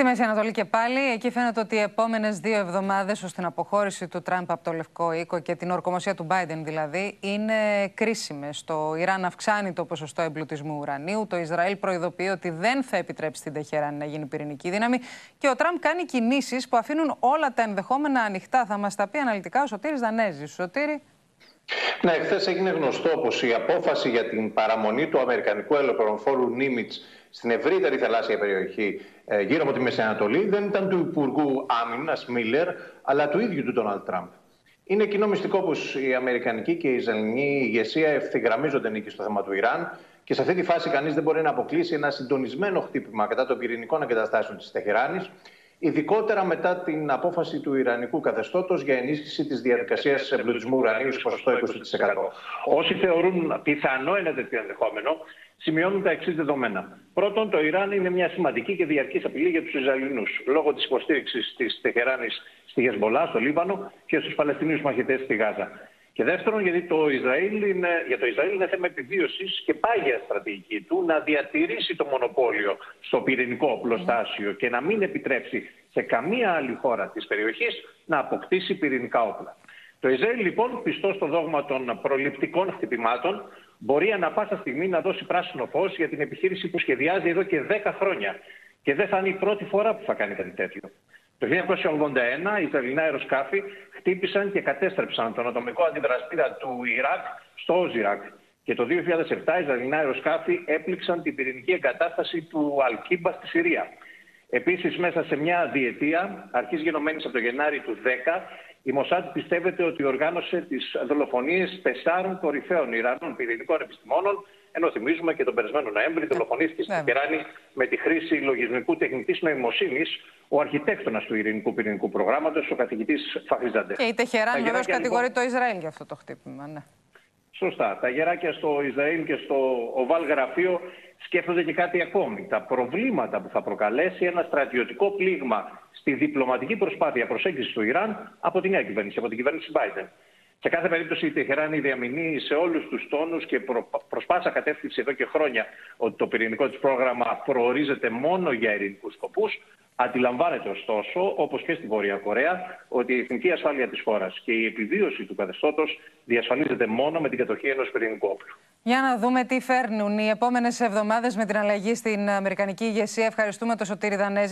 Στη Μέση Ανατολή και πάλι, εκεί φαίνεται ότι οι επόμενες δύο εβδομάδες ω την αποχώρηση του Τραμπ από το Λευκό Οίκο και την ορκομοσία του Biden δηλαδή, είναι κρίσιμες. Το Ιράν αυξάνει το ποσοστό εμπλουτισμού ουρανίου. Το Ισραήλ προειδοποιεί ότι δεν θα επιτρέψει την Τεχεράνη να γίνει πυρηνική δύναμη. Και ο Τραμπ κάνει κινήσεις που αφήνουν όλα τα ενδεχόμενα ανοιχτά. Θα μας τα πει αναλυτικά ο Σωτήρης Δανέζης. Σωτήρη. Ναι, χθες έγινε γνωστό πως η απόφαση για την παραμονή του Αμερικανικού ελευθεροφόρου Νίμιτς στην ευρύτερη θαλάσσια περιοχή ε, γύρω από τη Μέση Ανατολή δεν ήταν του Υπουργού Άμυνας Μίλλερ, αλλά του ίδιου του Ντόναλτ Τραμπ. Είναι κοινό μυστικό πως η Αμερικανική και η Ισραηλινή ηγεσία ευθυγραμμίζονται νίκη στο θέμα του Ιράν και σε αυτή τη φάση κανείς δεν μπορεί να αποκλείσει ένα συντονισμένο χτύπημα κατά των πυρηνικών εγκαταστάσεων της Τεχεράνης, ειδικότερα μετά την απόφαση του Ιρανικού καθεστώτος για ενίσχυση της διαδικασίας εμπλουτισμού ουρανίου σε ποσοστό 20%. Όσοι θεωρούν πιθανό ένα τέτοιο ενδεχόμενο, σημειώνουν τα εξής δεδομένα. Πρώτον, το Ιράν είναι μια σημαντική και διαρκής απειλή για τους Ισραηλινούς λόγω της υποστήριξης της Τεχεράνης στη Γεσμολά, στο Λίβανο και στους Παλαιστινίους μαχητές στη Γάζα. Και δεύτερον, γιατί το Ισραήλ είναι, για το Ισραήλ είναι θέμα επιβίωσης και πάγια στρατηγική του να διατηρήσει το μονοπόλιο στο πυρηνικό οπλοστάσιο και να μην επιτρέψει σε καμία άλλη χώρα της περιοχής να αποκτήσει πυρηνικά όπλα. Το Ισραήλ λοιπόν, πιστό στο δόγμα των προληπτικών χτυπημάτων, μπορεί ανα πάσα στιγμή να δώσει πράσινο φως για την επιχείρηση που σχεδιάζει εδώ και 10 χρόνια. Και δεν θα είναι η πρώτη φορά που θα κάνει κάτι τέτοιο. Το 1981 οι Ισραηλινά αεροσκάφη χτύπησαν και κατέστρεψαν τον ατομικό αντιδραστήρα του Ιράκ στο Όζιρακ. Και το 2007 οι Ισραηλινά αεροσκάφη έπληξαν την πυρηνική εγκατάσταση του Αλκίμπα στη Συρία. Επίσης, μέσα σε μια διετία, αρχής γενομένης από το Γενάρη του 10, η Μοσάτ πιστεύετε ότι οργάνωσε τι δολοφονίε τεσσάρων κορυφαίων Ιρανών πυρηνικών επιστημόνων, ενώ θυμίζουμε και τον περασμένο Νοέμβρη δολοφονήθηκε στην Τεχεράνη με τη χρήση λογισμικού τεχνητής νοημοσύνης ο αρχιτέκτονας του ειρηνικού πυρηνικού προγράμματος, ο καθηγητής Φαχριζαντέ. Και η Τεχεράνη βεβαίως κατηγορεί λοιπόν... το Ισραήλ για αυτό το χτύπημα. Ναι. Σωστά. Τα γεράκια στο Ισραήλ και στο Οβάλ Γραφείο σκέφτονται και κάτι ακόμη. Τα προβλήματα που θα προκαλέσει ένα στρατιωτικό πλήγμα στη διπλωματική προσπάθεια προσέγγισης του Ιράν από την νέα κυβέρνηση, από την κυβέρνηση Biden. Σε κάθε περίπτωση η Τεχεράνη διαμηνεί σε όλους τους τόνους και προ, προ πάσα κατεύθυνση εδώ και χρόνια ότι το πυρηνικό της πρόγραμμα προορίζεται μόνο για ειρηνικούς σκοπούς. Αντιλαμβάνεται ωστόσο, όπως και στη Βόρεια Κορέα, ότι η εθνική ασφάλεια της χώρας και η επιβίωση του καθεστώτος διασφαλίζεται μόνο με την κατοχή ενός πυρηνικού όπλου. Για να δούμε τι φέρνουν οι επόμενες εβδομάδες με την αλλαγή στην Αμερικανική ηγεσία. Ευχαριστούμε τον Σωτήρη Δανέζη.